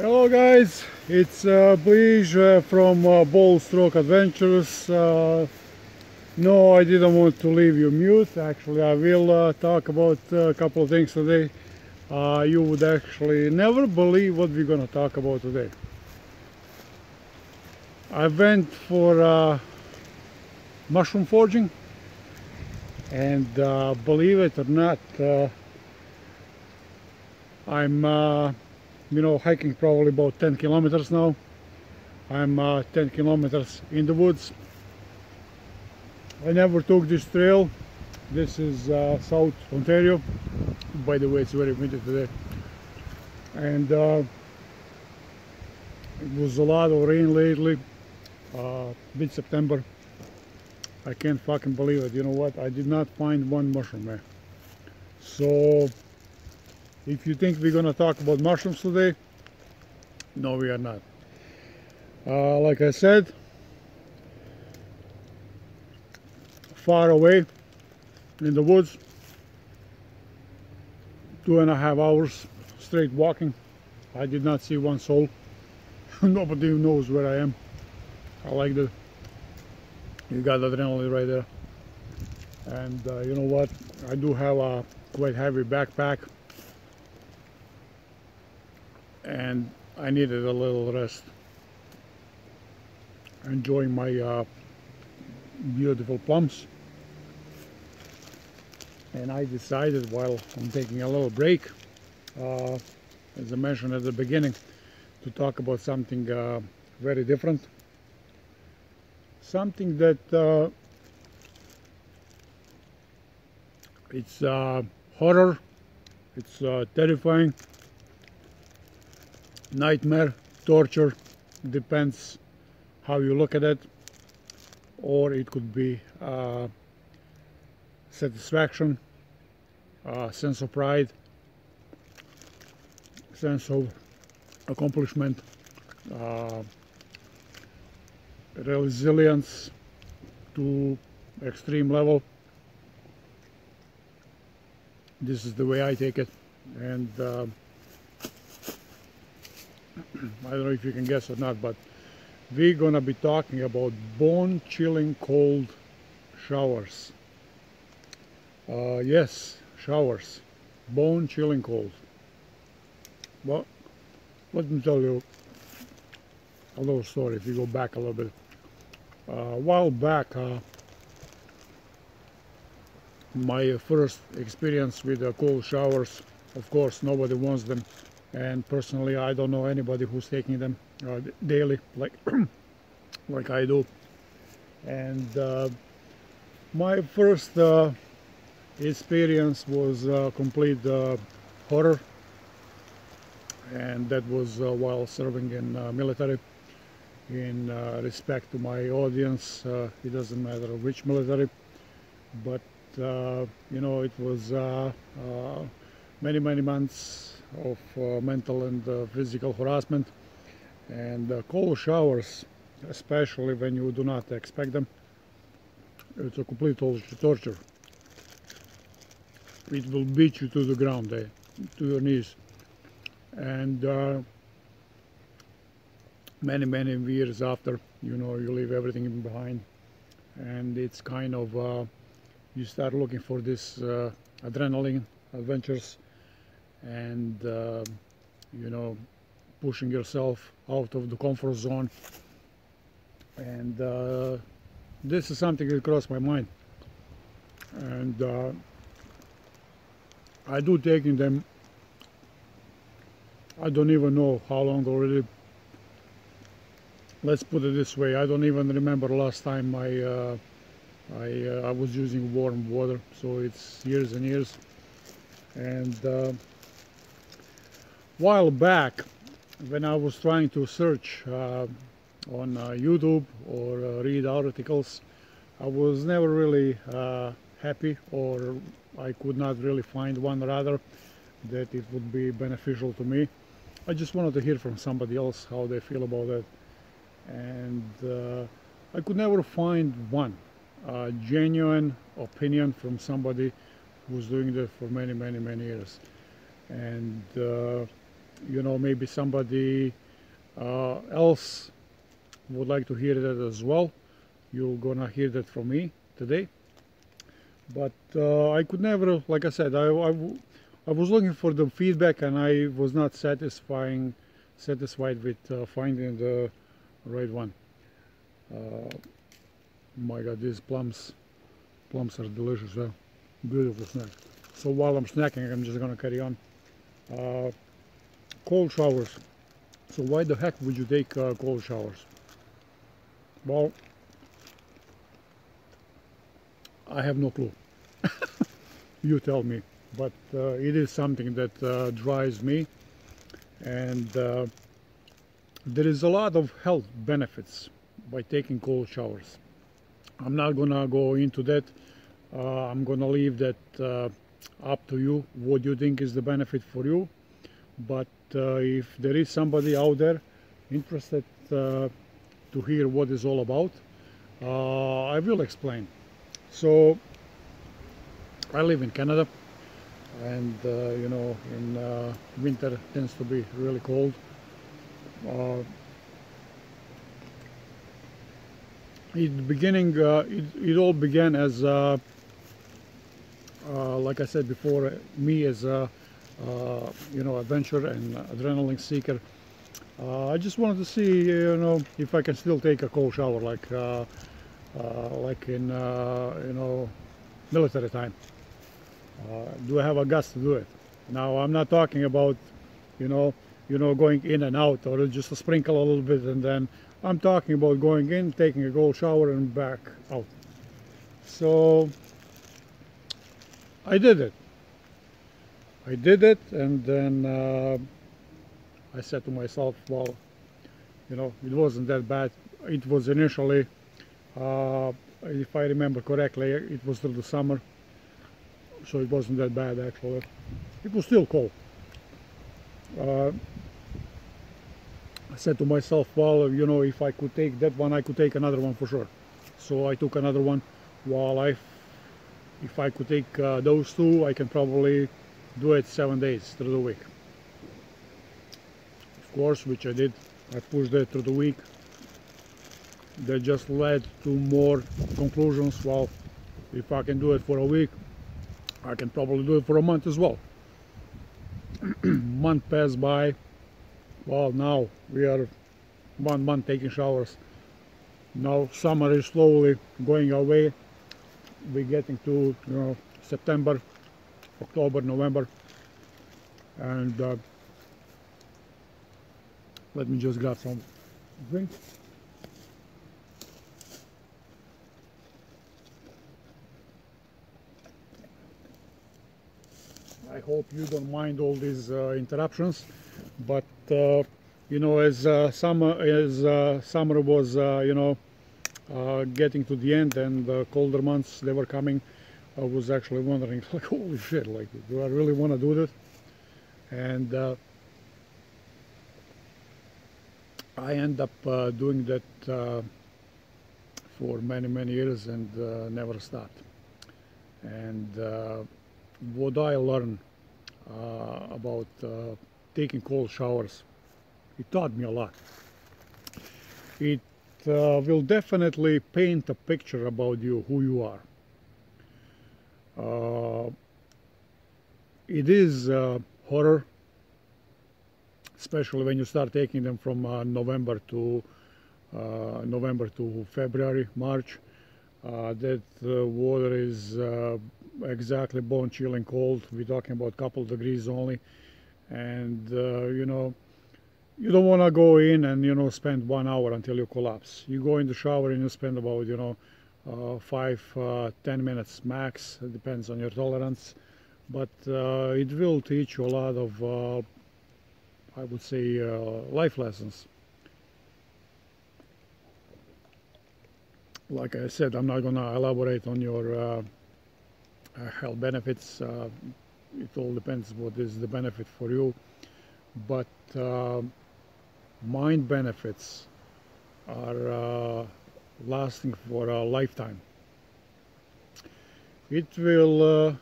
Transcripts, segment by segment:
Hello guys, it's uh, uh, from uh, Bold Stroke Adventures. Uh, no, I didn't want to leave you mute. Actually, I will uh, talk about a couple of things today. Uh, you would actually never believe what we're gonna talk about today. I went for uh, mushroom foraging and uh, believe it or not, I'm you know hiking probably about 10 kilometers now. I'm uh, 10 kilometers in the woods. I never took this trail. This is uh, South Ontario. By the way it's very windy today. And uh, it was a lot of rain lately uh, mid-September. I can't fucking believe it. You know what? I did not find one mushroom there. So if you think we're gonna talk about mushrooms today no we are not. Uh, like I said far away in the woods two and a half hours straight walking. I did not see one soul. Nobody knows where I am. I like the you got adrenaline right there. And uh, you know what? I do have a quite heavy backpack and I needed a little rest. Enjoying my uh, beautiful plums. And I decided while I'm taking a little break uh, as I mentioned at the beginning to talk about something uh, very different. Something that uh, it's uh, horror. It's uh, terrifying nightmare, torture, depends how you look at it, or it could be uh, satisfaction, uh, sense of pride, sense of accomplishment, uh, resilience to extreme level. This is the way I take it, and uh, I don't know if you can guess or not, but we're gonna be talking about bone chilling cold showers. Uh, yes, showers, bone chilling cold. Well, let me tell you a little story if you go back a little bit. Uh, a while back, uh, my first experience with the cold showers, of course, nobody wants them and personally I don't know anybody who's taking them uh, daily like like I do. And uh, my first uh, experience was uh, complete uh, horror. And that was uh, while serving in military. In respect to my audience it doesn't matter which military. But you know it was many many months of uh, mental and uh, physical harassment and uh, cold showers especially when you do not expect them. It's a complete torture it will beat you to the ground eh, to your knees. And uh, many many years after you know you leave everything behind. And it's kind of uh, you start looking for this uh, adrenaline adventures and uh, you know pushing yourself out of the comfort zone. And uh, this is something that crossed my mind. And uh, I do taking them I don't even know how long already. Let's put it this way I don't even remember last time I uh, I, uh, I was using warm water. So it's years and years. And uh, while back when I was trying to search uh, on uh, YouTube or uh, read articles I was never really uh, happy or I could not really find one rather that it would be beneficial to me. I just wanted to hear from somebody else how they feel about it and uh, I could never find one genuine opinion from somebody who's doing that for many many many years. And uh, you know maybe somebody uh, else would like to hear that as well. You're gonna hear that from me today. But uh, I could never like I said I, I, was looking for the feedback and I was not satisfying satisfied with uh, finding the right one. Uh, my god these plums plums are delicious well beautiful snack. So while I'm snacking I'm just gonna carry on. Uh, cold showers. So why the heck would you take uh, cold showers? Well I have no clue. You tell me. But uh, it is something that uh, drives me. And uh, there is a lot of health benefits by taking cold showers. I'm not gonna go into that. Uh, I'm gonna leave that uh, up to you. What you think is the benefit for you but uh, if there is somebody out there interested uh, to hear what it's all about uh, I will explain. So I live in Canada and uh, you know in uh, winter tends to be really cold. Uh, in the beginning it, it, all began as like I said before me as a you know, adventure and adrenaline seeker. Uh, I just wanted to see, you know, if I can still take a cold shower like, uh, like in, you know, military time. do I have a guts to do it? Now, I'm not talking about, you know, you know, going in and out or just a sprinkle a little bit and then I'm talking about going in, taking a cold shower and back out. So I did it. I did it and then uh, I said to myself well you know it wasn't that bad. It was initially uh, if I remember correctly it was still the summer so it wasn't that bad actually. It was still cold. Uh, I said to myself well you know if I could take that one I could take another one for sure. So I took another one. While I if I could take uh, those two I can probably do it seven days through the week. Of course, which I did, I pushed it through the week. That just led to more conclusions. Well, if I can do it for a week, I can probably do it for a month as well. month passed by. Well, now we are one month taking showers. Now summer is slowly going away. We're getting to you know September, October, November. And uh, let me just grab some drink. I hope you don't mind all these uh, interruptions, but uh, you know, as uh, summer as uh, summer was, uh, you know, uh, getting to the end and the colder months they were coming, I was actually wondering, like, holy shit, like, do I really want to do this? And uh, I end up uh, doing that uh, for many, many years and uh, never stopped. And uh, what I learned uh, about taking cold showers, it taught me a lot. It will definitely paint a picture about you, who you are uh, it is uh, horror, especially when you start taking them from uh, November to November to February, March. that water is exactly bone chilling cold. We're talking about a couple degrees only, and you know you don't want to go in and you know spend one hour until you collapse you go in the shower and you spend about you know uh, five, uh, ten minutes max. It depends on your tolerance, but uh, it will teach you a lot of, I would say, life lessons. Like I said, I'm not to elaborate on your health benefits. it all depends what is the benefit for you, but mind benefits are uh, lasting for a lifetime. It will uh,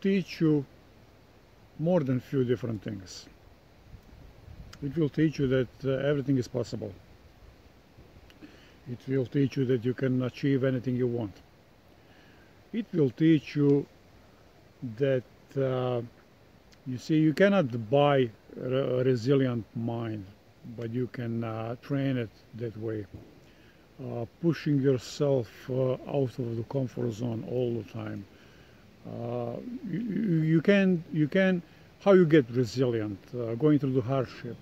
teach you more than few different things. It will teach you that uh, everything is possible. It will teach you that you can achieve anything you want. It will teach you that uh, you see you cannot buy a resilient mind, but you can uh, train it that way. Uh, pushing yourself uh, out of the comfort zone all the time. Uh, you, you, can you can how you get resilient, uh, going through the hardship,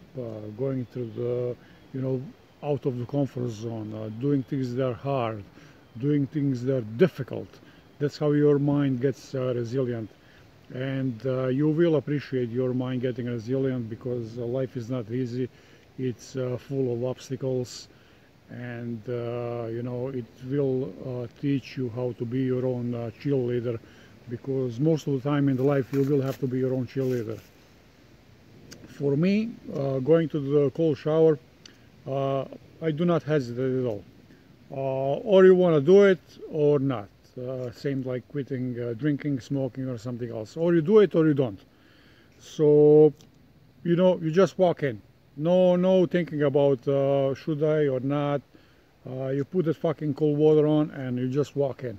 going through the you know out of the comfort zone, doing things that are hard, doing things that are difficult. That's how your mind gets resilient and uh, you will appreciate your mind getting resilient because uh, life is not easy it's uh, full of obstacles and uh, you know it will uh, teach you how to be your own uh, cheerleader because most of the time in the life you will have to be your own cheerleader for me going to the cold shower I do not hesitate at all or you want to do it or not uh, same like quitting uh, drinking, smoking or something else. Or you do it or you don't. So, you know, you just walk in. No, no thinking about uh, should I or not. Uh, you put the fucking cold water on and you just walk in.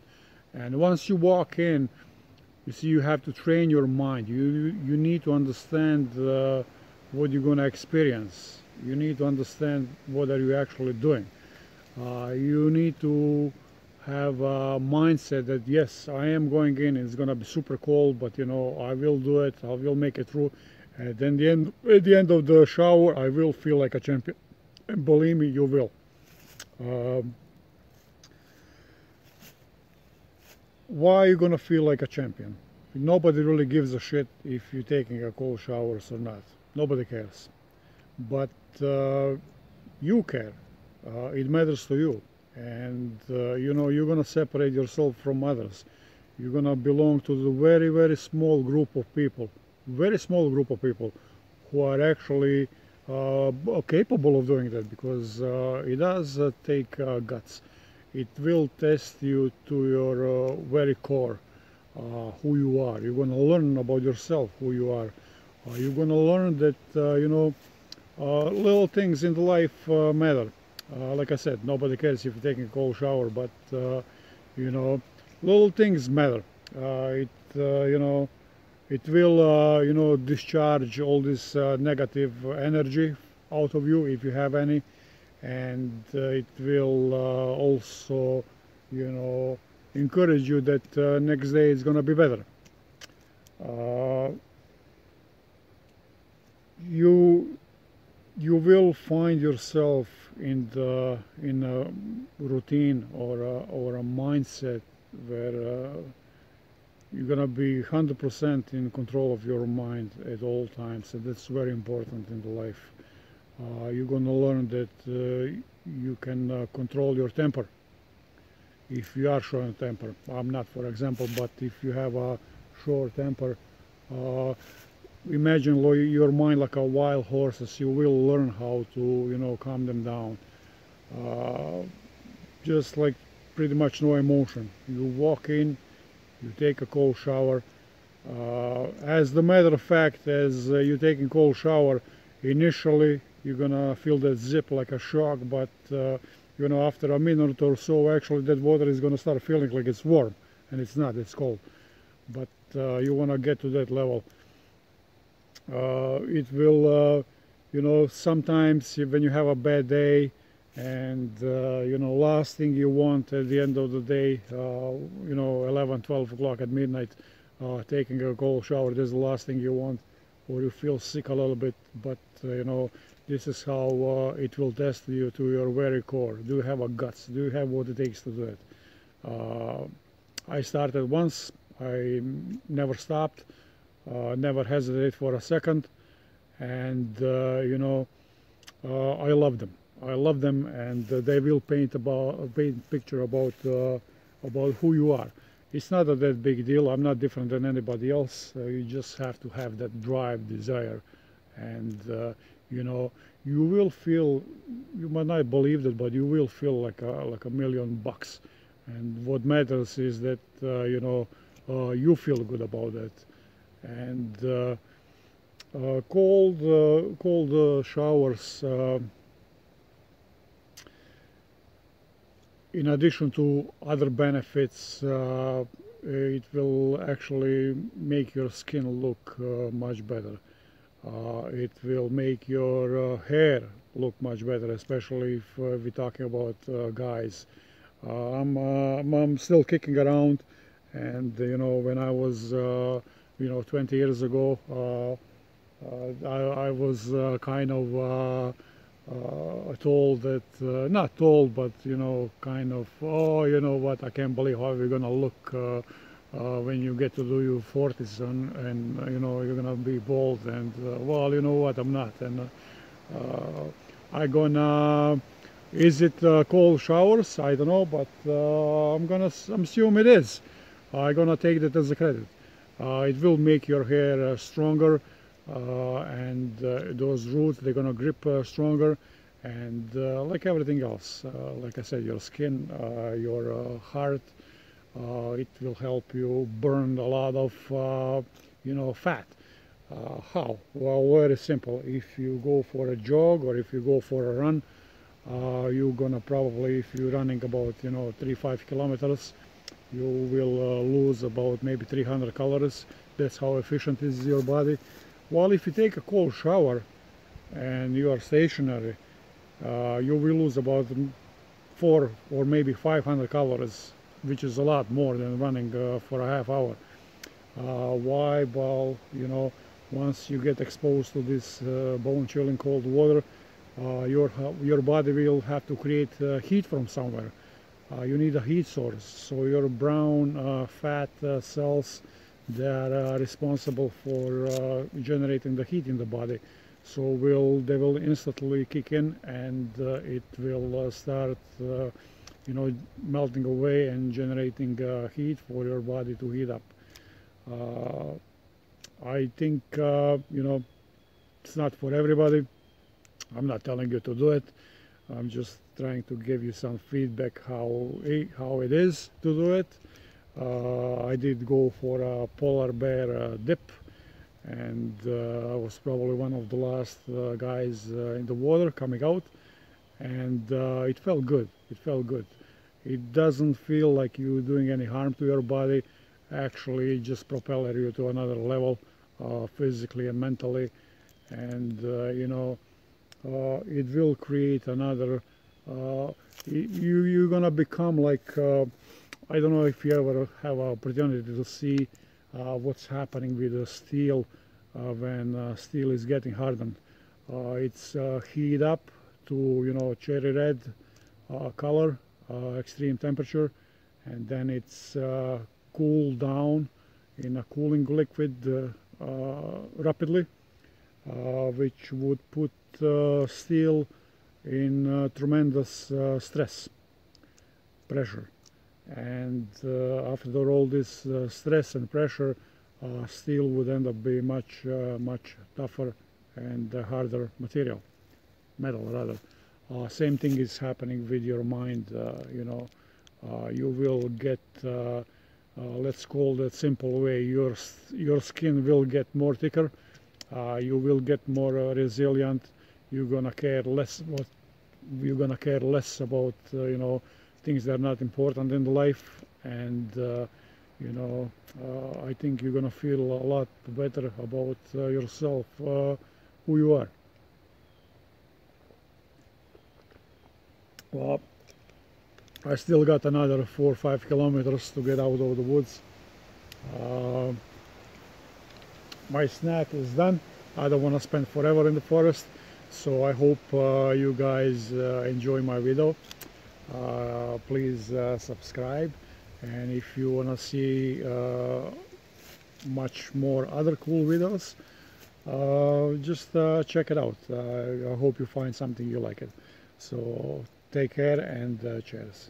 And once you walk in, you see you have to train your mind. You, you need to understand uh, what you're going to experience. You need to understand what are you actually doing. Uh, you need to have a mindset that yes I am going in it's gonna be super cold but you know I will do it I will make it through and then the end at the end of the shower I will feel like a champion. And believe me you will. Um, why are you gonna feel like a champion? Nobody really gives a shit if you're taking a cold shower or not. Nobody cares. But uh, you care. Uh, it matters to you. And uh, you know you're gonna separate yourself from others. You're gonna belong to the very very small group of people very small group of people who are actually uh, capable of doing that because uh, it does uh, take uh, guts. It will test you to your uh, very core who you are. You're gonna learn about yourself who you are. You're gonna learn that you know little things in life matter. Uh, like I said, nobody cares if you're taking a cold shower, but uh, you know, little things matter. Uh, it you know, it will you know discharge all this negative energy out of you if you have any, and it will also you know encourage you that uh, next day is going to be better. Uh, you you will find yourself in the in a routine or a, or a mindset where uh, you're gonna be 100% in control of your mind at all times and that's very important in the life. Uh, you're gonna learn that uh, you can uh, control your temper. If you are short temper I'm not for example but if you have a short temper uh, imagine your mind like a wild horses. You will learn how to you know calm them down. Uh, just like pretty much no emotion. You walk in you take a cold shower. Uh, as the matter of fact as uh, you taking cold shower initially you're gonna feel that zip like a shock but uh, you know after a minute or so actually that water is gonna start feeling like it's warm and it's not it's cold. But uh, you want to get to that level. Uh, it will uh, you know sometimes when you have a bad day and uh, you know last thing you want at the end of the day you know 11 12 o'clock at midnight taking a cold shower this is the last thing you want or you feel sick a little bit but you know this is how uh, it will test you to your very core. Do you have a guts? Do you have what it takes to do it? Uh, I started once, I never stopped uh, never hesitate for a second and uh, you know uh, I love them I love them and they will paint about paint picture about about who you are. It's not a that big deal. I'm not different than anybody else. You just have to have that drive desire and you know you will feel you might not believe it but you will feel like a like a million bucks. And what matters is that uh, you know uh, you feel good about it and uh, uh, cold uh, cold uh, showers in addition to other benefits uh, it will actually make your skin look uh, much better. Uh, it will make your uh, hair look much better especially if uh, we're talking about guys. I'm, I'm, I'm still kicking around and you know when I was you know 20 years ago I, I, was kind of uh, told that uh, not told but you know kind of oh you know what I can't believe how you're gonna look uh, uh when you get to do your 40s and, and you know you're gonna be bald and uh, well you know what I'm not. And uh, I gonna is it cold showers? I don't know but I'm gonna assume it is. I'm gonna take that as a credit. It will make your hair stronger. uh, and uh, those roots they're gonna grip uh, stronger and like everything else like I said your skin your heart it will help you burn a lot of you know fat uh, how? Well, very simple. If you go for a jog or if you go for a run, uh, you're gonna probably, if you're running about, you know, 3-5 kilometers, you will uh, lose about maybe 300 calories. That's how efficient is your body. Well, if you take a cold shower and you are stationary, uh, you will lose about four or maybe 500 calories, which is a lot more than running uh, for a half hour. Uh, why? Well, you know, once you get exposed to this uh, bone-chilling cold water, uh, your your body will have to create uh, heat from somewhere. you need a heat source, so your brown fat cells that are responsible for uh, generating the heat in the body. So will they will instantly kick in and uh, it will uh, start uh, you know melting away and generating uh, heat for your body to heat up. Uh, I think you know it's not for everybody. I'm not telling you to do it. I'm just trying to give you some feedback how how it is to do it I did go for a polar bear uh, dip and uh, I was probably one of the last guys in the water coming out and it felt good. It felt good. It doesn't feel like you're doing any harm to your body. Actually just propel you to another level uh, physically and mentally. And uh, you know uh, it will create another you you're gonna become like I don't know if you ever have an opportunity to see uh, what's happening with the steel uh, when uh, steel is getting hardened. Uh, it's uh, heat up to you know cherry red color, extreme temperature, and then it's cooled down in a cooling liquid rapidly, which would put steel in tremendous stress, pressure and uh, after all this uh, stress and pressure uh, steel would end up being much uh, much tougher and uh, harder material metal rather. Uh, same thing is happening with your mind you know. You will get let's call that simple way your your skin will get more thicker you will get more resilient you're gonna care less what you're gonna care less about you know things that are not important in life and uh, you know uh, I think you're gonna feel a lot better about uh, yourself uh, who you are. Well I still got another four or five kilometers to get out of the woods. Uh, my snack is done. I don't want to spend forever in the forest so I hope uh, you guys enjoy my video uh, please uh, subscribe. And if you want to see uh, much more other cool videos just check it out. I hope you find something you like it. So take care and cheers